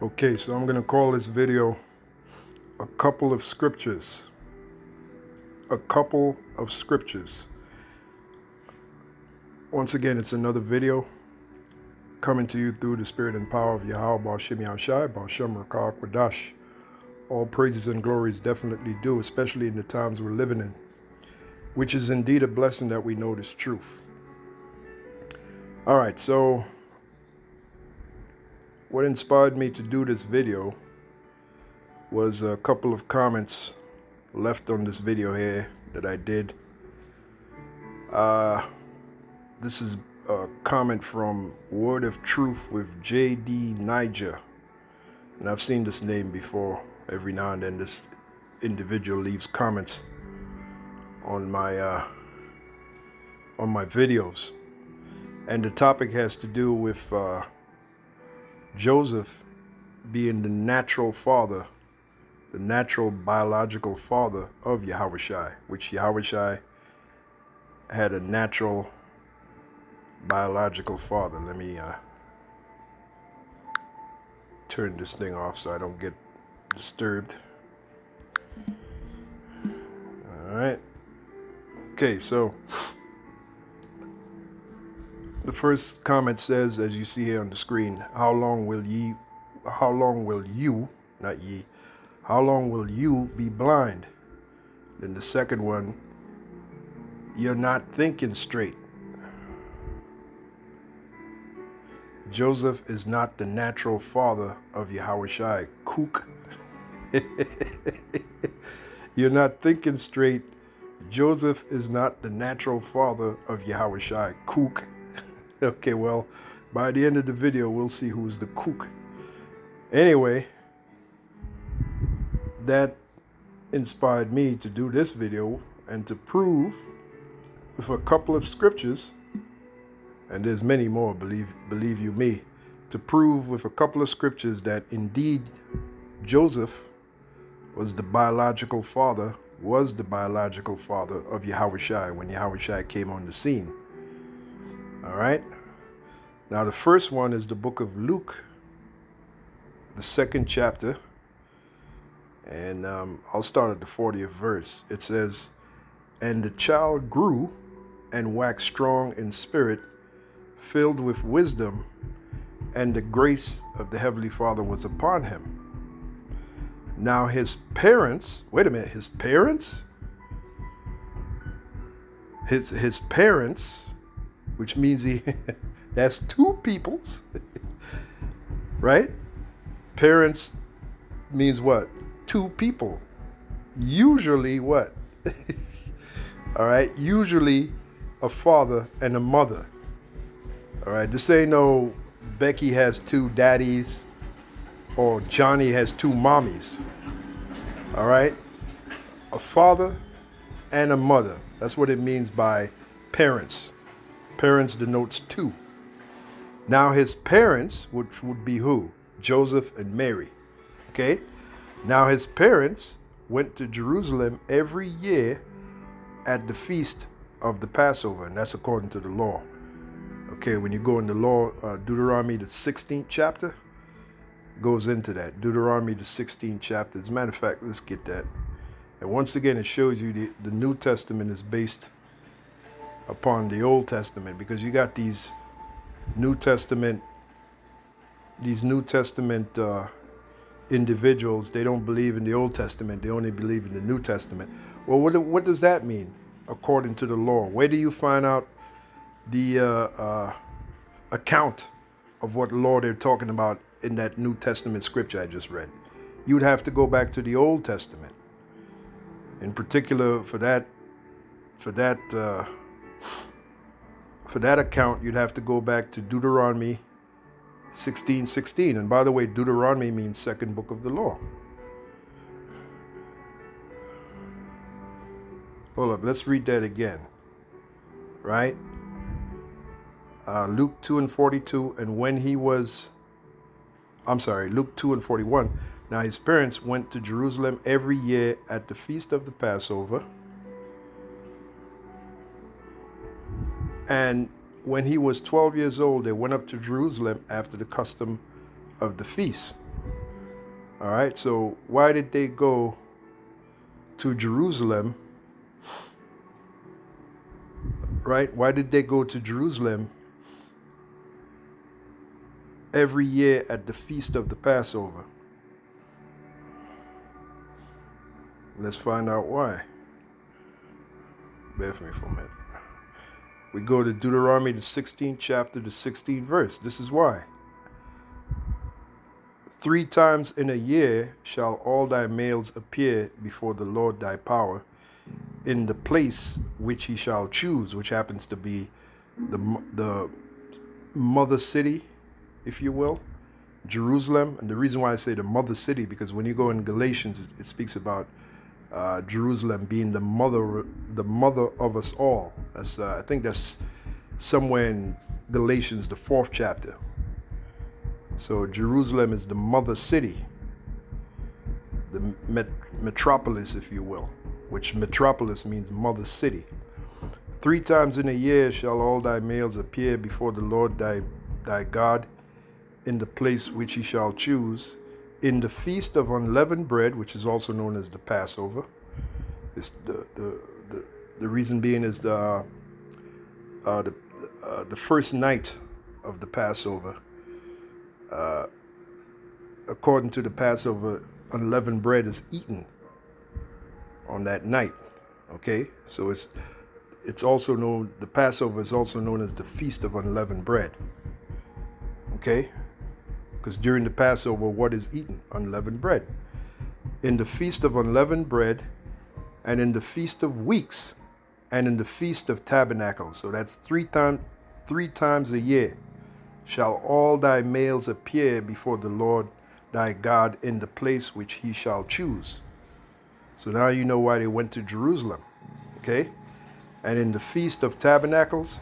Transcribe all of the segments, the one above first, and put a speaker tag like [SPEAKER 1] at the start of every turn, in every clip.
[SPEAKER 1] Okay, so I'm going to call this video a couple of scriptures. A couple of scriptures. Once again, it's another video coming to you through the spirit and power of Yahweh Bashim Yahshai, Bashem Rakah All praises and glories definitely due, especially in the times we're living in, which is indeed a blessing that we know this truth. All right, so what inspired me to do this video was a couple of comments left on this video here that I did. Uh, this is a comment from Word of Truth with J.D. Niger. And I've seen this name before. Every now and then this individual leaves comments on my uh, on my videos. And the topic has to do with uh, Joseph being the natural father, the natural biological father of Yahushai, which Yahushai had a natural biological father. Let me uh, turn this thing off so I don't get disturbed. All right. Okay, so the first comment says, as you see here on the screen, how long will ye, how long will you, not ye, how long will you be blind? Then the second one, you're not thinking straight. Joseph is not the natural father of Yahushai. Kook. you're not thinking straight. Joseph is not the natural father of Yahushai. Kook. Okay, well, by the end of the video, we'll see who's the kook. Anyway, that inspired me to do this video and to prove with a couple of scriptures, and there's many more, believe, believe you me, to prove with a couple of scriptures that indeed Joseph was the biological father, was the biological father of Yahushai when Yahushai came on the scene. All right. Now, the first one is the book of Luke, the second chapter. And um, I'll start at the 40th verse. It says, And the child grew and waxed strong in spirit, filled with wisdom, and the grace of the Heavenly Father was upon him. Now, his parents, wait a minute, his parents? His, his parents which means he that's two peoples, right? Parents means what? Two people. Usually what? All right, usually a father and a mother. All right, this ain't no Becky has two daddies or Johnny has two mommies. All right, a father and a mother. That's what it means by parents. Parents denotes two. Now his parents, which would be who? Joseph and Mary. Okay? Now his parents went to Jerusalem every year at the feast of the Passover, and that's according to the law. Okay, when you go in the law, uh, Deuteronomy, the 16th chapter, goes into that. Deuteronomy, the 16th chapter. As a matter of fact, let's get that. And once again, it shows you the, the New Testament is based upon the Old Testament because you got these New Testament these New Testament uh, individuals they don't believe in the Old Testament they only believe in the New Testament. Well what, what does that mean according to the law? Where do you find out the uh, uh, account of what law they're talking about in that New Testament scripture I just read? You'd have to go back to the Old Testament. In particular for that for that uh, for that account, you'd have to go back to Deuteronomy 16 16. And by the way, Deuteronomy means second book of the law. Hold up, let's read that again. Right? Uh, Luke 2 and 42. And when he was, I'm sorry, Luke 2 and 41. Now his parents went to Jerusalem every year at the feast of the Passover And when he was 12 years old, they went up to Jerusalem after the custom of the feast. All right, so why did they go to Jerusalem? Right? Why did they go to Jerusalem every year at the feast of the Passover? Let's find out why. Bear with me for a minute. We go to Deuteronomy, the 16th chapter, the 16th verse. This is why. Three times in a year shall all thy males appear before the Lord thy power in the place which he shall choose, which happens to be the, the mother city, if you will, Jerusalem. And the reason why I say the mother city, because when you go in Galatians, it, it speaks about uh, Jerusalem being the mother, the mother of us all. That's uh, I think that's somewhere in Galatians, the fourth chapter. So Jerusalem is the mother city, the met- metropolis, if you will, which metropolis means mother city. Three times in a year shall all thy males appear before the Lord thy, thy God in the place which he shall choose in the feast of unleavened bread, which is also known as the Passover. This, the, the, the, the reason being is the, uh, the, uh, the first night of the Passover. Uh, according to the Passover, unleavened bread is eaten on that night. Okay, so it's it's also known the Passover is also known as the Feast of Unleavened Bread. Okay, because during the Passover, what is eaten? Unleavened bread. In the Feast of Unleavened Bread, and in the Feast of Weeks, and in the Feast of Tabernacles. So that's three times three times a year shall all thy males appear before the Lord thy God in the place which he shall choose. So now you know why they went to Jerusalem. Okay? And in the Feast of Tabernacles,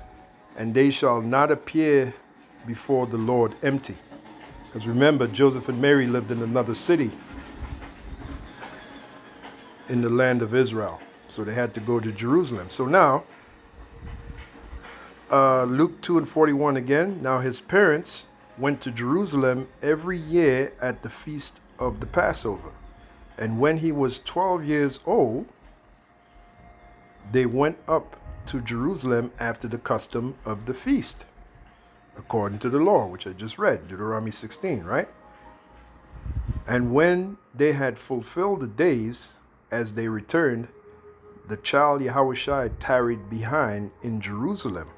[SPEAKER 1] and they shall not appear before the Lord empty. Because remember, Joseph and Mary lived in another city in the land of Israel. So they had to go to Jerusalem. So now, uh, Luke 2 and 41 again. Now his parents went to Jerusalem every year at the feast of the Passover. And when he was 12 years old, they went up to Jerusalem after the custom of the feast according to the law, which I just read, Deuteronomy 16, right? And when they had fulfilled the days as they returned, the child Yahushua tarried behind in Jerusalem.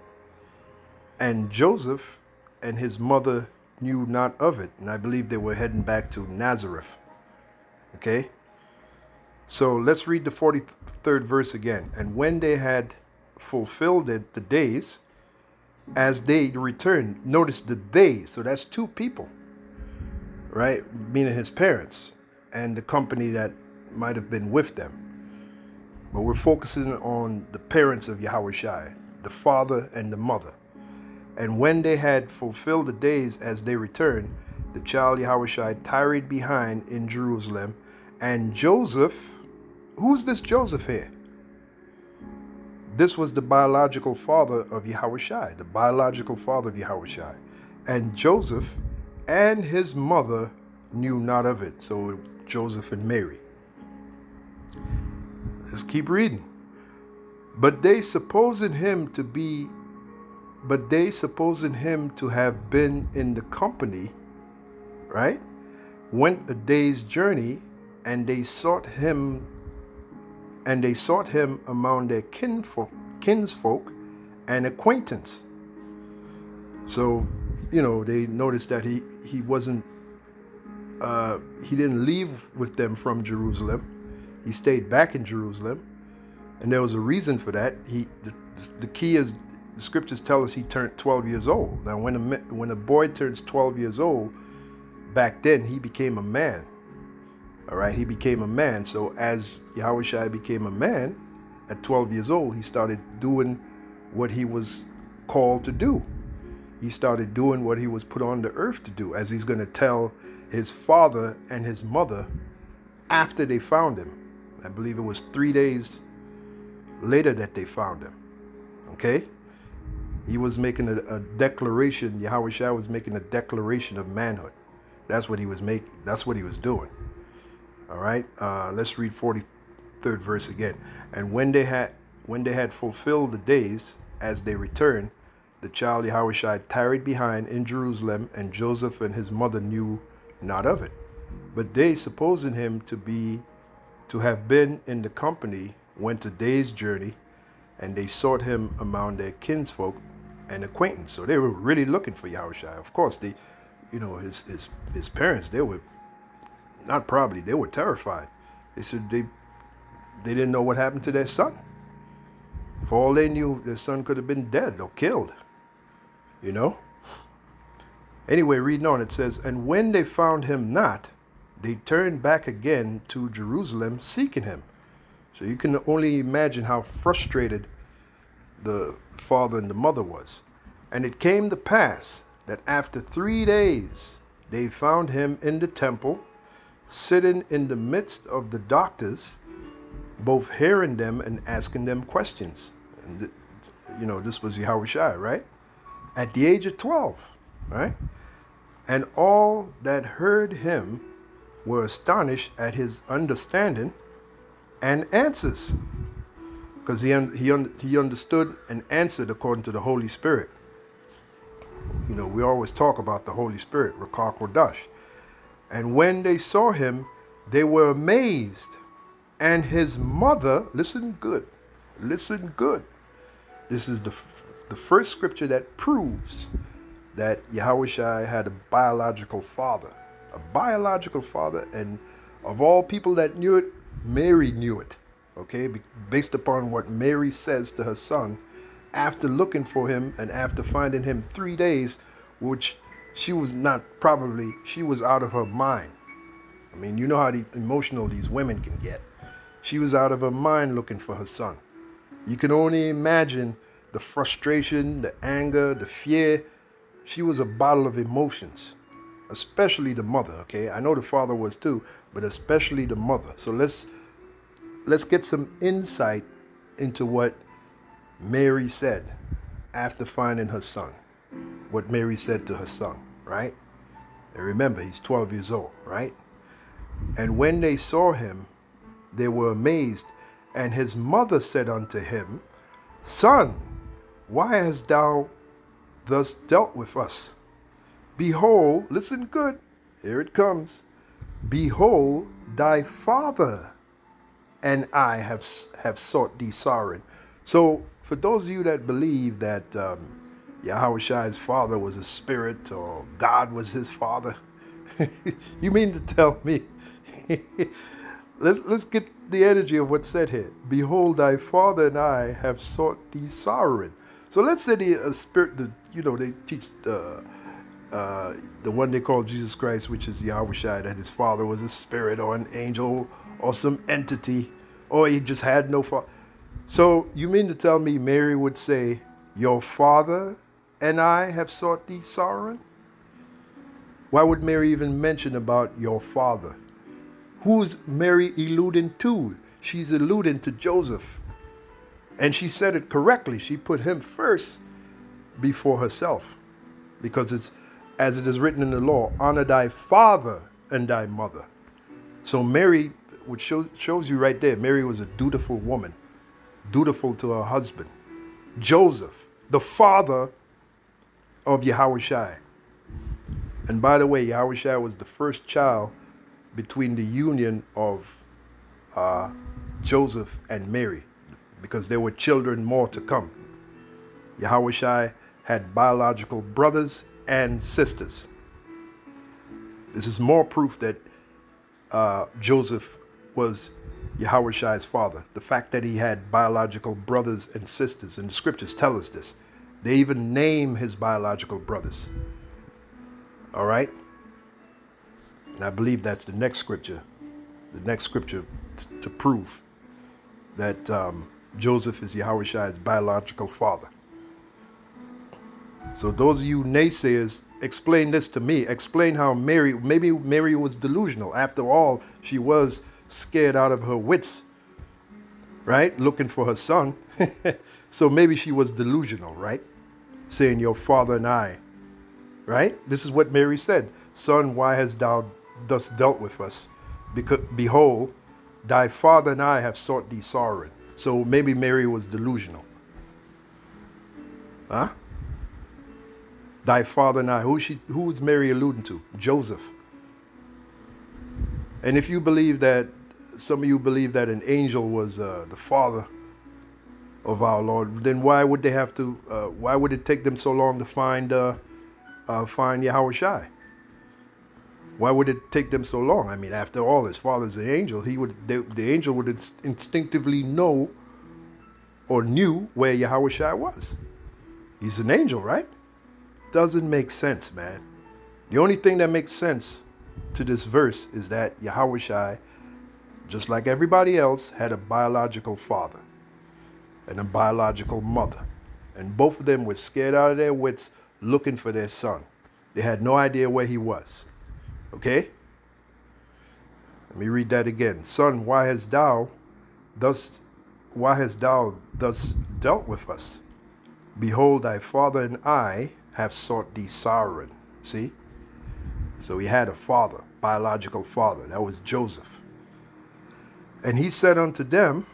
[SPEAKER 1] And Joseph and his mother knew not of it. And I believe they were heading back to Nazareth. Okay? So let's read the 43rd verse again. And when they had fulfilled it, the days, as they return. Notice the they, so that's two people, right? Meaning his parents and the company that might have been with them. But we're focusing on the parents of Yahweh Shai, the father and the mother. And when they had fulfilled the days as they returned, the child Yahweh Shai tarried behind in Jerusalem. And Joseph, who's this Joseph here? This was the biological father of Yahushai, the biological father of Yahushai. And Joseph and his mother knew not of it. So Joseph and Mary. Let's keep reading. But they supposing him to be, but they supposing him to have been in the company, right? Went a day's journey, and they sought him and they sought him among their kinfolk, kinsfolk and acquaintance. So, you know, they noticed that he, he wasn't, uh, he didn't leave with them from Jerusalem. He stayed back in Jerusalem. And there was a reason for that. He, the, the key is the scriptures tell us he turned 12 years old. Now, when a, when a boy turns 12 years old, back then he became a man. All right, he became a man. So as Yahushua became a man at 12 years old, he started doing what he was called to do. He started doing what he was put on the earth to do, as he's going to tell his father and his mother after they found him. I believe it was three days later that they found him. Okay? He was making a, a declaration, Yahweh Shai was making a declaration of manhood. That's what he was making. That's what he was doing. All right. Uh, let's read 43rd verse again. And when they had when they had fulfilled the days as they returned, the child Yahushua tarried behind in Jerusalem, and Joseph and his mother knew not of it. But they, supposing him to be to have been in the company, went a day's journey, and they sought him among their kinsfolk and acquaintance. So they were really looking for Yahushua. Of course, they, you know, his his his parents, they were not probably, they were terrified. They said they they didn't know what happened to their son. For all they knew, their son could have been dead or killed. You know? Anyway, reading on, it says, And when they found him not, they turned back again to Jerusalem seeking him. So you can only imagine how frustrated the father and the mother was. And it came to pass that after three days they found him in the temple, sitting in the midst of the doctors, both hearing them and asking them questions. And you know, this was Yahushua, right? At the age of 12, right? And all that heard him were astonished at his understanding and answers. Because he, un- he, un- he understood and answered according to the Holy Spirit. You know, we always talk about the Holy Spirit, Rakak Wadash. And when they saw him, they were amazed. And his mother, listen good, listen good. This is the, f- the first scripture that proves that Yahushua had a biological father. A biological father, and of all people that knew it, Mary knew it. Okay, based upon what Mary says to her son after looking for him and after finding him three days, which she was not probably, she was out of her mind. I mean, you know how emotional these women can get. She was out of her mind looking for her son. You can only imagine the frustration, the anger, the fear. She was a bottle of emotions, especially the mother, okay? I know the father was too, but especially the mother. So let's let's get some insight into what Mary said after finding her son. What Mary said to her son, right? And remember, he's 12 years old, right? And when they saw him, they were amazed. And his mother said unto him, Son, why hast thou thus dealt with us? Behold, listen good, here it comes. Behold, thy father and I have have sought thee sorrow. So, for those of you that believe that um, Yahweh's father was a spirit or God was his father, you mean to tell me? let's let's get the energy of what's said here. Behold, thy father and I have sought thee sorrowing. So let's say the uh, spirit, the you know they teach the. Uh, the one they call Jesus Christ, which is Yahweh that his father was a spirit or an angel or some entity, or he just had no father. So you mean to tell me Mary would say, Your father and I have sought thee sorrowing? Why would Mary even mention about your father? Who's Mary alluding to? She's alluding to Joseph. And she said it correctly. She put him first before herself. Because it's as it is written in the law, honor thy father and thy mother. So Mary which show, shows you right there, Mary was a dutiful woman, dutiful to her husband. Joseph, the father of Yahushua. And by the way, Yahushua was the first child between the union of uh, Joseph and Mary, because there were children more to come. Yahushua had biological brothers and sisters. This is more proof that uh, Joseph was Yahweh's father. The fact that he had biological brothers and sisters, and the scriptures tell us this. They even name his biological brothers. All right? And I believe that's the next scripture, the next scripture t- to prove that um, Joseph is Yahweh's biological father. So those of you naysayers, explain this to me. Explain how Mary, maybe Mary was delusional. After all, she was scared out of her wits, right? Looking for her son. so maybe she was delusional, right? Saying, Your father and I, right? This is what Mary said. Son, why hast thou thus dealt with us? Because, behold, thy father and I have sought thee sorrowing. So maybe Mary was delusional. Huh? Thy father and I. Who she who is Mary alluding to? Joseph. And if you believe that some of you believe that an angel was uh, the father of our Lord, then why would they have to? Uh, why would it take them so long to find uh, uh, find Yahweh Shai? Why would it take them so long? I mean, after all, his father's an angel. He would the, the angel would instinctively know or knew where Yahweh Shai was. He's an angel, right? Doesn't make sense, man. The only thing that makes sense to this verse is that Yahweh Shai, just like everybody else, had a biological father and a biological mother. And both of them were scared out of their wits looking for their son. They had no idea where he was. Okay? Let me read that again. Son, why hast thou thus why hast thou thus dealt with us? Behold, thy father and I have sought thee sorrowing. See? So he had a father, biological father. That was Joseph. And he said unto them,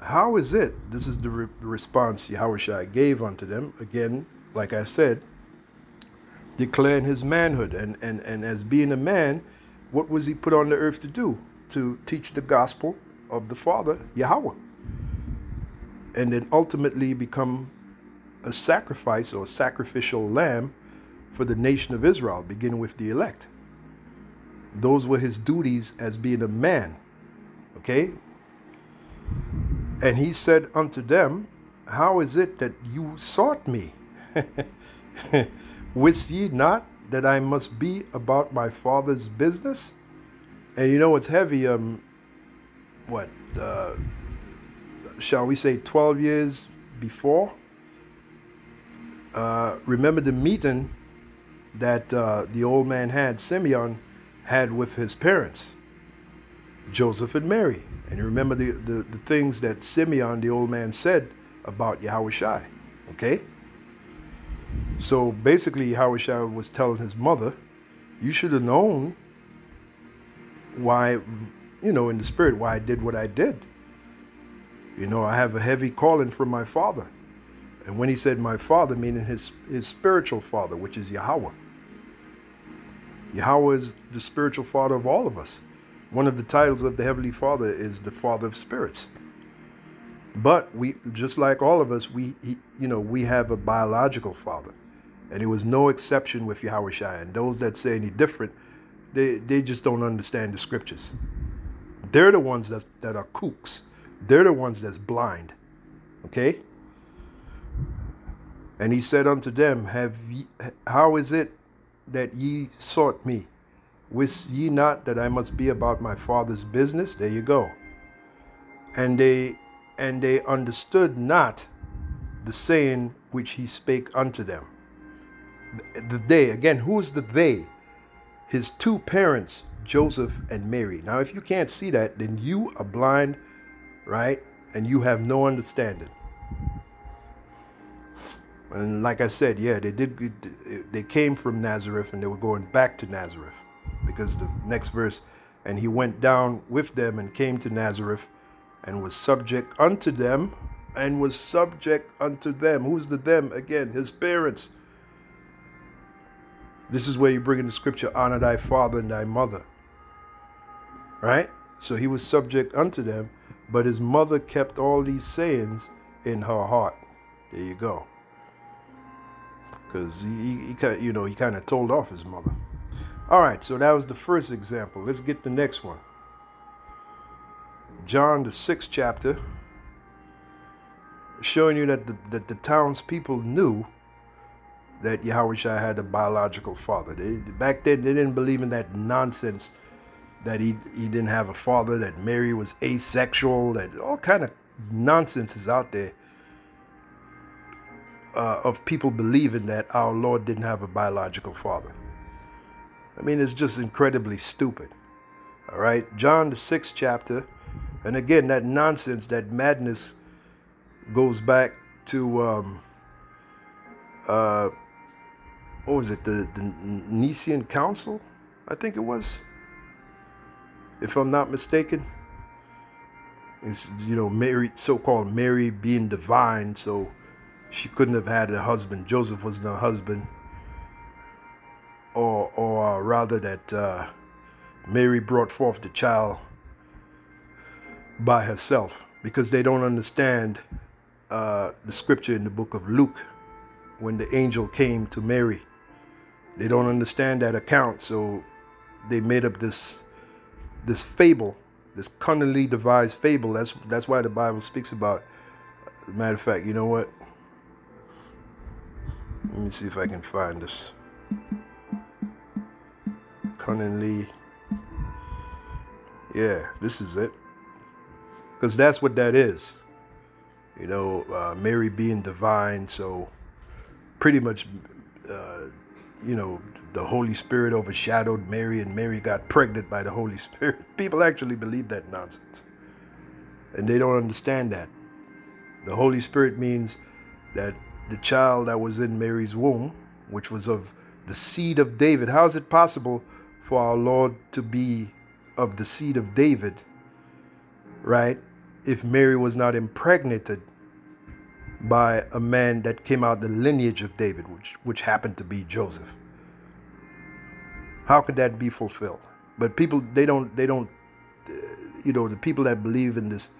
[SPEAKER 1] How is it? This is the re- response Yahweh gave unto them. Again, like I said, declaring his manhood. And, and, and as being a man, what was he put on the earth to do? To teach the gospel of the Father, Yahweh. And then ultimately become a sacrifice or sacrificial lamb for the nation of Israel, beginning with the elect. Those were his duties as being a man. Okay? And he said unto them, How is it that you sought me? Wist ye not that I must be about my father's business? And you know it's heavy, um, what, uh, shall we say 12 years before? Uh, remember the meeting that uh, the old man had, Simeon, had with his parents, Joseph and Mary. And you remember the, the, the things that Simeon, the old man, said about Yahweh Shai. Okay? So basically, Yahweh Shai was telling his mother, You should have known why, you know, in the spirit, why I did what I did. You know, I have a heavy calling from my father. And when he said my father, meaning his, his spiritual father, which is Yahweh. Yahweh is the spiritual father of all of us. One of the titles of the Heavenly Father is the Father of Spirits. But we, just like all of us, we, he, you know, we have a biological father, and it was no exception with Yahweh Shai. And those that say any different, they, they just don't understand the scriptures. They're the ones that, that are kooks. They're the ones that's blind. Okay? And he said unto them, Have ye, how is it that ye sought me? Wist ye not that I must be about my father's business? There you go. And they and they understood not the saying which he spake unto them. The they, again, who's the they? His two parents, Joseph and Mary. Now, if you can't see that, then you are blind, right? And you have no understanding. And like I said, yeah, they did. They came from Nazareth and they were going back to Nazareth, because the next verse, and he went down with them and came to Nazareth, and was subject unto them, and was subject unto them. Who's the them again? His parents. This is where you bring in the scripture: honor thy father and thy mother. Right. So he was subject unto them, but his mother kept all these sayings in her heart. There you go because he, he, he, you know, he kind of told off his mother. All right, so that was the first example. Let's get the next one. John, the sixth chapter, showing you that the, that the townspeople knew that Yahweh Shai had a biological father. They, back then, they didn't believe in that nonsense that he, he didn't have a father, that Mary was asexual, that all kind of nonsense is out there uh, of people believing that our Lord didn't have a biological father. I mean, it's just incredibly stupid. All right, John the sixth chapter, and again that nonsense, that madness, goes back to um, uh, what was it, the the Nicene Council? I think it was. If I'm not mistaken. It's, you know, Mary, so called Mary being divine, so she couldn't have had a husband. Joseph wasn't no husband. Or, or rather, that uh, Mary brought forth the child by herself because they don't understand uh, the scripture in the book of Luke when the angel came to Mary. They don't understand that account, so they made up this this fable, this cunningly devised fable. That's that's why the Bible speaks about. As a matter of fact, you know what? Let me see if I can find this. Cunningly. Yeah, this is it. Because that's what that is. You know, uh, Mary being divine, so pretty much, uh, you know, the Holy Spirit overshadowed Mary and Mary got pregnant by the Holy Spirit. People actually believe that nonsense. And they don't understand that. The Holy Spirit means that the child that was in Mary's womb, which was of the seed of David, how is it possible for our Lord to be of the seed of David, right? If Mary was not impregnated by a man that came out the lineage of David, which, which happened to be Joseph. How could that be fulfilled? But people, they don't, they don't, uh, you know, the people that believe in this,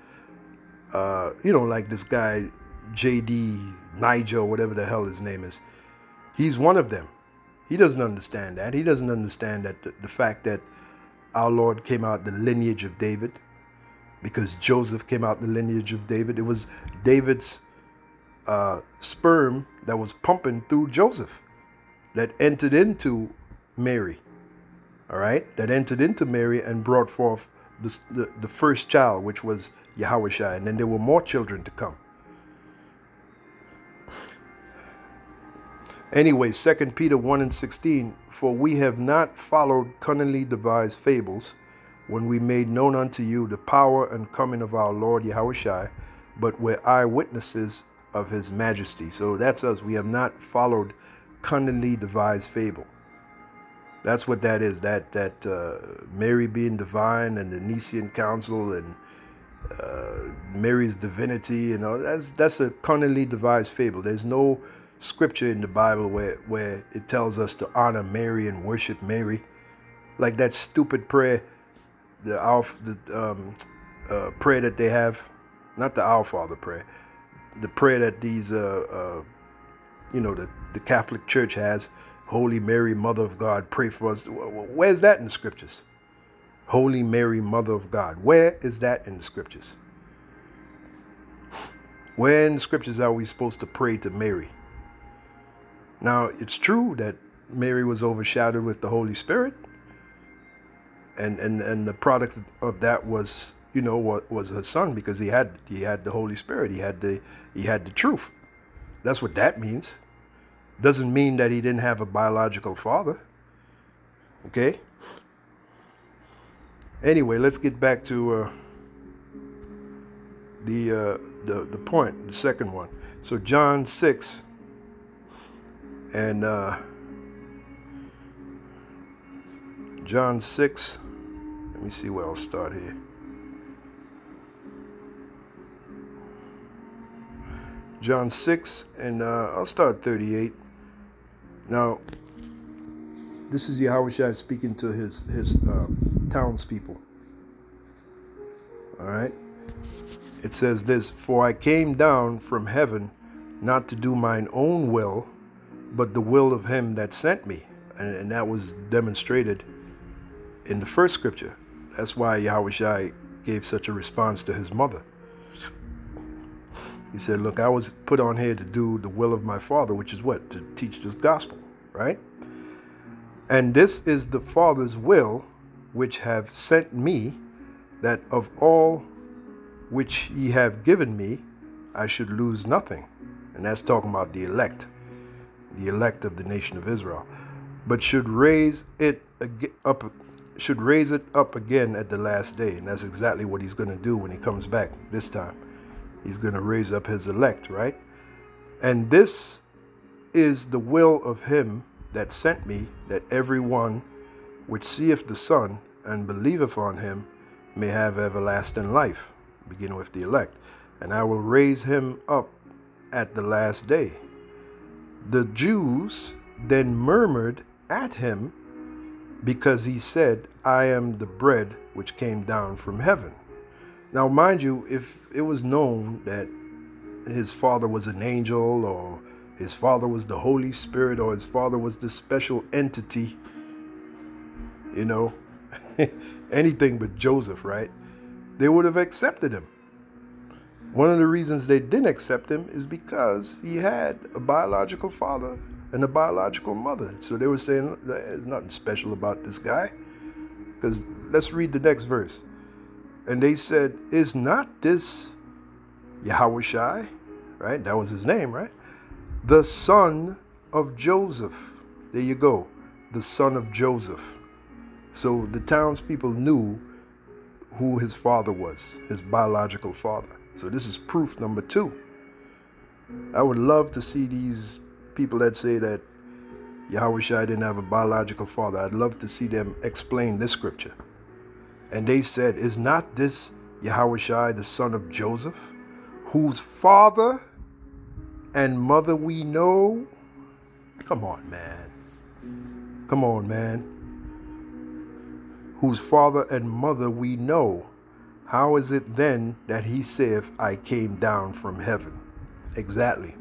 [SPEAKER 1] uh, you know, like this guy, J.D. Nigel, whatever the hell his name is, he's one of them. He doesn't understand that. He doesn't understand that the, the fact that our Lord came out the lineage of David, because Joseph came out the lineage of David. It was David's uh, sperm that was pumping through Joseph that entered into Mary. All right, that entered into Mary and brought forth the, the, the first child, which was Yahushua, and then there were more children to come. Anyway, 2 Peter 1 and 16, for we have not followed cunningly devised fables when we made known unto you the power and coming of our Lord Yahushua, but were eyewitnesses of his majesty. So that's us. We have not followed cunningly devised fable. That's what that is. That that uh, Mary being divine and the Nicene Council and uh, Mary's divinity, you know, that's that's a cunningly devised fable. There's no scripture in the Bible where where it tells us to honor Mary and worship Mary, like that stupid prayer, the Alf the um, uh, prayer that they have, not the Our Father prayer, the prayer that these, uh, uh, you know, the, the Catholic Church has, Holy Mary, Mother of God, pray for us. Where's that in the scriptures? Holy Mary, Mother of God. Where is that in the scriptures? Where in the scriptures are we supposed to pray to Mary? Now, it's true that Mary was overshadowed with the Holy Spirit. And, and, and the product of that was you know, what was her son because he had he had the Holy Spirit. He had the he had the truth. That's what that means. Doesn't mean that he didn't have a biological father. Okay. Anyway, let's get back to uh, the uh, the the point, the second one. So John six and uh, John six. Let me see where I'll start here. John 6, and uh, I'll start 38. Now, this is Yahweh speaking to his, his um, townspeople. All right? It says this For I came down from heaven not to do mine own will, but the will of him that sent me. And, and that was demonstrated in the first scripture. That's why Yahweh gave such a response to his mother. He said, Look, I was put on here to do the will of my Father, which is what? To teach this gospel, right? And this is the Father's will which have sent me, that of all which ye have given me, I should lose nothing. And that's talking about the elect, the elect of the nation of Israel, but should raise it up should raise it up again at the last day. And that's exactly what he's going to do when he comes back this time. He's going to raise up his elect, right? And this is the will of him that sent me, that every one which seeth the Son, and believeth on him, may have everlasting life, beginning with the elect. And I will raise him up at the last day. The Jews then murmured at him because he said, I am the bread which came down from heaven. Now, mind you, if it was known that his father was an angel or his father was the Holy Spirit or his father was the special entity, you know, anything but Joseph, right? They would have accepted him. One of the reasons they didn't accept him is because he had a biological father and a biological mother. So they were saying there's nothing special about this guy. Because let's read the next verse. And they said, Is not this Yahweh Right? That was his name, right? The son of Joseph. There you go. The son of Joseph. So the townspeople knew who his father was, his biological father. So this is proof number two. I would love to see these people that say that Yahweh Shai didn't have a biological father. I'd love to see them explain this scripture. And they said, Is not this Yahweh Shai the son of Joseph, whose father and mother we know? Come on, man. Come on, man. Whose father and mother we know. How is it then that he saith, I came down from heaven? Exactly.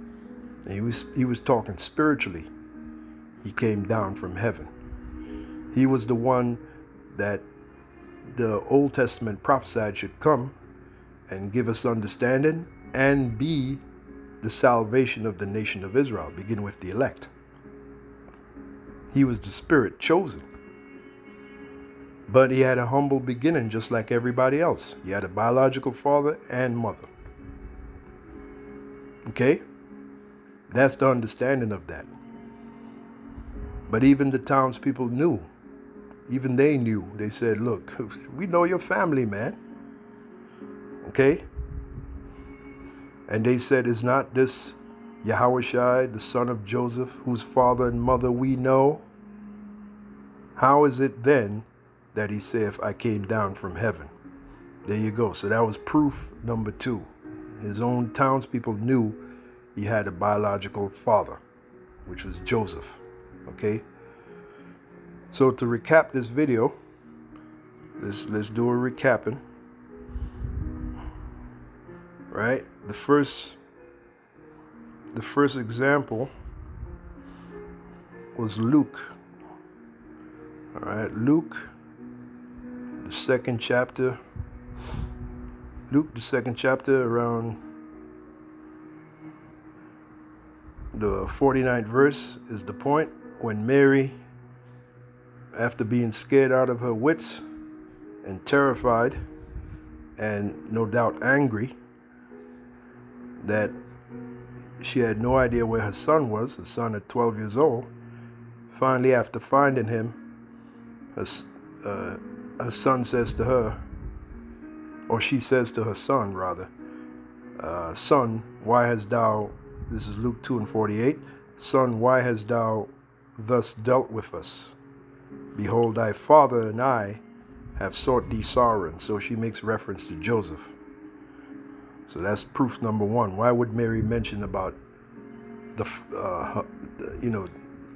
[SPEAKER 1] He was he was talking spiritually. He came down from heaven. He was the one that the Old Testament prophesied should come and give us understanding and be the salvation of the nation of Israel, begin with the elect. He was the spirit chosen. But he had a humble beginning just like everybody else. He had a biological father and mother. Okay? That's the understanding of that. But even the townspeople knew. Even they knew. They said, Look, we know your family, man. Okay? And they said, Is not this Yahushai, the son of Joseph, whose father and mother we know? How is it then that he saith, I came down from heaven? There you go. So that was proof number two. His own townspeople knew he had a biological father, which was Joseph. Okay? So to recap this video, let's let's do a recapping. Right? The first the first example was Luke. All right, Luke the second chapter Luke the second chapter around The 49th verse is the point when Mary, after being scared out of her wits and terrified, and no doubt angry, that she had no idea where her son was, her son at 12 years old. Finally, after finding him, her, uh, her son says to her, or she says to her son, rather, uh, Son, why hast thou this is Luke 2 and 48. Son, why hast thou thus dealt with us? Behold, thy father and I have sought thee sorrow. And So she makes reference to Joseph. So that's proof number one. Why would Mary mention about the, uh, you know,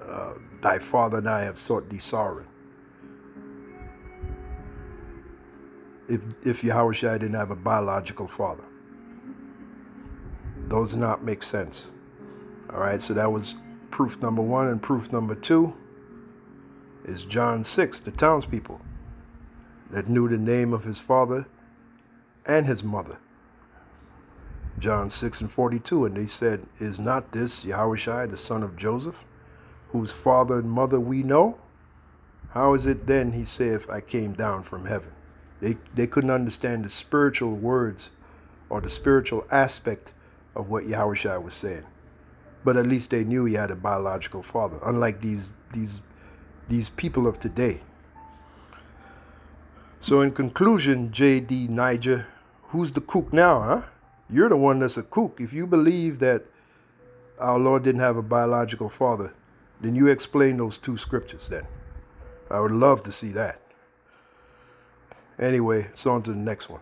[SPEAKER 1] uh, thy father and I have sought thee sorrow? If if didn't have a biological father. Those not make sense. All right, so that was proof number one. And proof number two is John 6, the townspeople that knew the name of his father and his mother. John 6 and 42, and they said, Is not this Yahushai, the son of Joseph, whose father and mother we know? How is it then, he saith, I came down from heaven? They, they couldn't understand the spiritual words or the spiritual aspect of what Yahushua was saying. But at least they knew he had a biological father, unlike these these these people of today. So in conclusion, J.D. Niger, who's the kook now, huh? You're the one that's a kook. If you believe that our Lord didn't have a biological father, then you explain those two scriptures then. I would love to see that. Anyway, it's on to the next one.